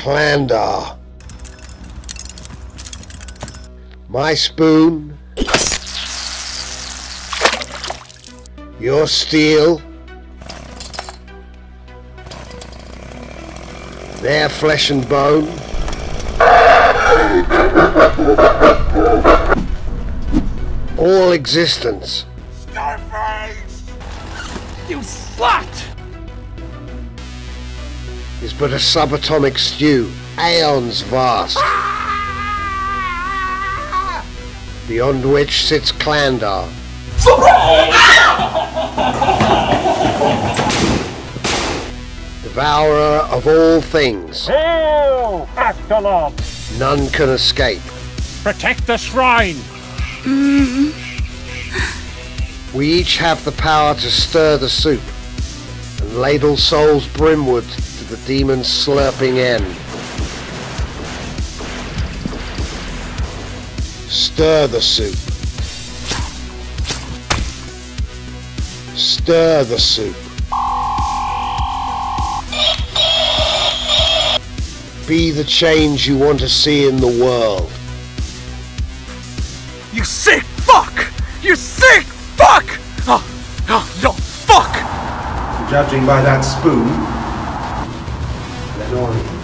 Klandar. My spoon. Your steel. Their flesh and bone. All existence Starface! You slut! Is but a subatomic stew, aeons vast, beyond which sits Klandar. Devourer of all things, Hail, none can escape. Protect the shrine! Mm. We each have the power to stir the soup and ladle souls brimward the demon's slurping in. Stir the soup. Stir the soup. Be the change you want to see in the world. You sick fuck! You sick fuck! Ah, ah, oh, oh, no, fuck! Judging by that spoon, on